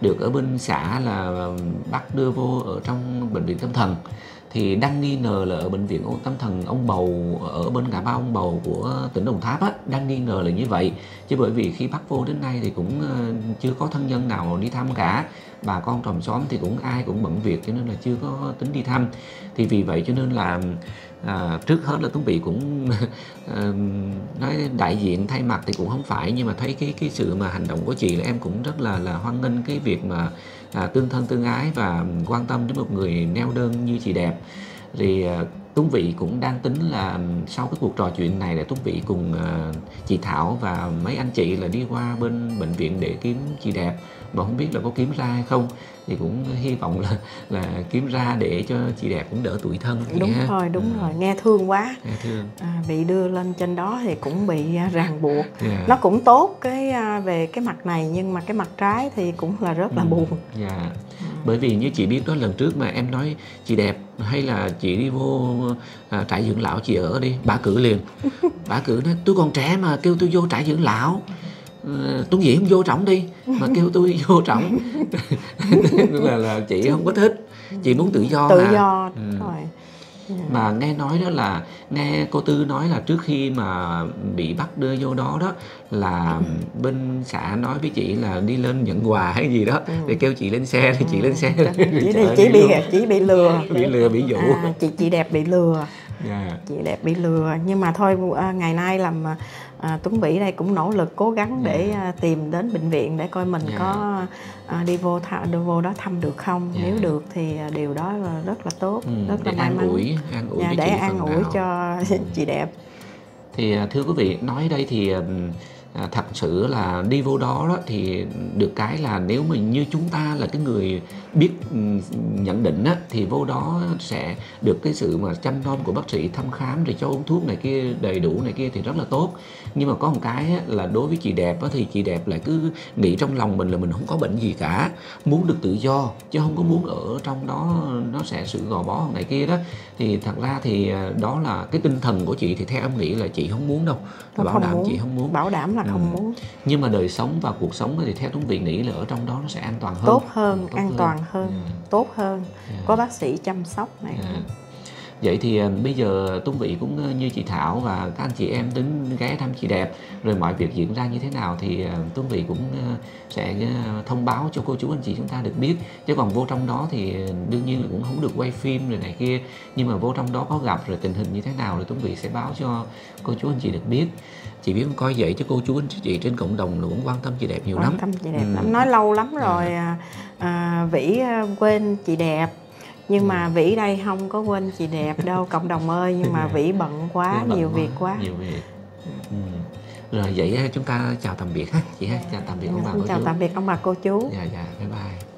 Speaker 1: được ở bên xã là bắt đưa vô ở trong bệnh viện tâm thần thì đang nghi ngờ là ở bệnh viện tâm thần ông bầu ở bên ngã ba ông bầu của tỉnh đồng tháp á đang nghi ngờ là như vậy. Chứ bởi vì khi bắt vô đến nay thì cũng ờ, chưa có thân nhân nào đi thăm cả. Bà con tròm xóm thì cũng ai cũng bận việc cho nên là chưa có tính đi thăm. Thì vì vậy cho nên là à, trước hết là Tuấn Bị cũng ờ, nói đại diện thay mặt thì cũng không phải. Nhưng mà thấy cái cái sự mà hành động của chị là em cũng rất là là hoan nghênh cái việc mà à, tương thân tương ái và quan tâm đến một người neo đơn như chị đẹp. Thì à, Tuấn Vị cũng đang tính là sau cái cuộc trò chuyện này để Tuấn Vị cùng à, chị Thảo và mấy anh chị là đi qua bên bệnh viện để kiếm chị đẹp mà không biết là có kiếm ra hay không thì cũng hy vọng là là kiếm ra để cho chị đẹp cũng đỡ tuổi thân
Speaker 2: đúng
Speaker 1: ha.
Speaker 2: rồi đúng
Speaker 1: Ừ,
Speaker 2: rồi nghe thương quá
Speaker 1: nghe thương
Speaker 2: à, bị đưa lên trên đó thì cũng bị à, ràng buộc
Speaker 1: Dạ.
Speaker 2: nó cũng tốt cái à, về cái mặt này nhưng mà cái mặt trái thì cũng là rất là
Speaker 1: Ừ.
Speaker 2: buồn
Speaker 1: Dạ. Bởi vì như chị biết đó lần trước mà em nói chị đẹp hay là chị đi vô à, trại dưỡng lão chị ở đi, bà cử liền. bà cử nói tôi còn trẻ mà kêu tôi vô trại dưỡng lão. Ờ, Tuấn Dĩ không vô trọng đi mà kêu tôi vô trọng là, là chị không có thích chị muốn tự do
Speaker 2: tự
Speaker 1: mà.
Speaker 2: do
Speaker 1: Ừ.
Speaker 2: rồi Dạ.
Speaker 1: mà nghe nói đó là nghe cô tư nói là trước khi mà bị bắt đưa vô đó đó là bên xã nói với chị là đi lên nhận quà hay gì đó để kêu chị lên xe thì chị lên xe
Speaker 2: Ừ. đi, chỉ
Speaker 1: ơi,
Speaker 2: bị
Speaker 1: luôn.
Speaker 2: chỉ bị lừa
Speaker 1: bị lừa bị dụ
Speaker 2: à, chị chị đẹp bị lừa
Speaker 1: Dạ.
Speaker 2: chị đẹp bị lừa nhưng mà thôi à, ngày nay làm à, Tuấn Vĩ đây cũng nỗ lực cố gắng để à, tìm đến bệnh viện để coi mình
Speaker 1: Dạ.
Speaker 2: có à, đi vô tha, đi vô đó thăm được không
Speaker 1: Dạ.
Speaker 2: nếu được thì à, điều đó là rất là tốt
Speaker 1: Ừ,
Speaker 2: rất là may mắn
Speaker 1: ủi an ủi
Speaker 2: Dạ,
Speaker 1: cho
Speaker 2: để an ủi
Speaker 1: nào.
Speaker 2: cho chị đẹp
Speaker 1: thì à, thưa quý vị nói đây thì à, à, thật sự là đi vô đó đó thì được cái là nếu mà như chúng ta là cái người biết ừm, nhận định á thì vô đó sẽ được cái sự mà chăm nom của bác sĩ thăm khám rồi cho uống thuốc này kia đầy đủ này kia thì rất là tốt nhưng mà có một cái là đối với chị đẹp thì chị đẹp lại cứ nghĩ trong lòng mình là mình không có bệnh gì cả. Muốn được tự do chứ không có muốn ở trong đó nó sẽ sự gò bó này kia đó. Thì thật ra thì à, đó là cái tinh thần của chị. Thì theo em nghĩ là chị không muốn đâu.
Speaker 2: Không
Speaker 1: bảo đảm
Speaker 2: muốn.
Speaker 1: chị không muốn.
Speaker 2: Bảo đảm là
Speaker 1: Ừ.
Speaker 2: không muốn.
Speaker 1: Nhưng mà đời sống và cuộc sống thì theo Tuấn Vị nghĩ là ở trong đó nó sẽ an toàn hơn.
Speaker 2: Tốt hơn
Speaker 1: Tốt
Speaker 2: an toàn hơn.
Speaker 1: Dạ.
Speaker 2: tốt hơn.
Speaker 1: Dạ.
Speaker 2: có bác sĩ chăm sóc này.
Speaker 1: Dạ. Vậy thì à, bây giờ Tuấn Vị cũng à, như chị Thảo và các anh chị em đến ghé thăm chị đẹp rồi mọi việc diễn ra như thế nào thì à, Tuấn Vị cũng sẽ thông báo cho cô chú anh chị chúng ta được biết. Chứ còn vô trong đó thì đương nhiên là cũng không được quay phim rồi này kia. Nhưng mà vô trong đó có gặp rồi tình hình như thế nào thì Tuấn Vị sẽ báo cho cô chú anh chị được biết. Chị biết không coi vậy chứ cô chú anh chị trên cộng đồng là cũng quan tâm chị đẹp nhiều
Speaker 2: quan
Speaker 1: lắm
Speaker 2: tâm chị đẹp
Speaker 1: Ừ.
Speaker 2: lắm nói lâu lắm rồi à, à, vĩ quên chị đẹp nhưng mà vĩ đây không có quên chị đẹp đâu cộng đồng ơi nhưng mà vĩ bận quá
Speaker 1: bận
Speaker 2: nhiều
Speaker 1: quá,
Speaker 2: việc quá.
Speaker 1: nhiều việc. Ừ. rồi vậy chúng ta chào tạm biệt ha. Chị ha chào tạm biệt ông bà
Speaker 2: Xin
Speaker 1: cô
Speaker 2: chào
Speaker 1: chú.
Speaker 2: tạm biệt ông bà cô chú.
Speaker 1: Dạ dạ bye bye